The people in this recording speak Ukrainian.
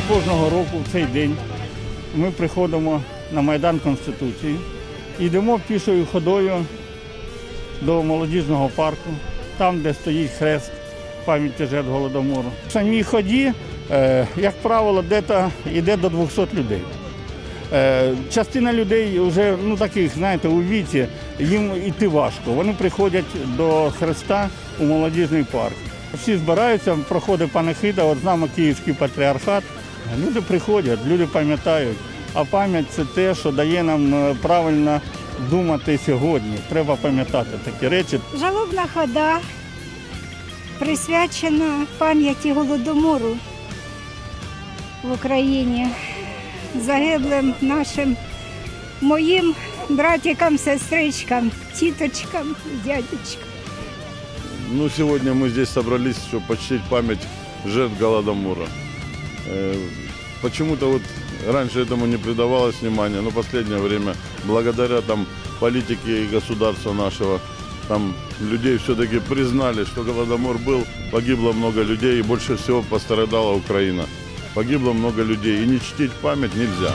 кожного року в цей день ми приходимо на Майдан Конституції, йдемо пішою ходою до молодіжного парку, там, де стоїть хрест пам'яті жертв Голодомору. В самій ході, е, як правило, дето йде до 200 людей. Е, Частина людей вже ну таких, знаєте, у віці, їм йти важко. Вони приходять до Христа у молодіжний парк. Всі збираються, проходить панахида, от з нами Київський патріархат. Люди приходять, люди пам'ятають. А пам'ять це те, що дає нам е, правильно думати сьогодні. Треба пам'ятати такі речі. Жалобна хода присвячена пам'яті Голодомору в Україні, загиблим нашим моїм братикам, сестричкам, тіточкам, дядечкам. Ну, сегодня мы здесь собрались, чтобы почтить память жертв Голодомора. Э, Почему-то вот раньше этому не придавалось внимания, но последнее время, благодаря там политике и государства нашего, там людей все-таки признали, что Голодомор был, погибло много людей и больше всего пострадала Украина. Погибло много людей, и не чтить память нельзя.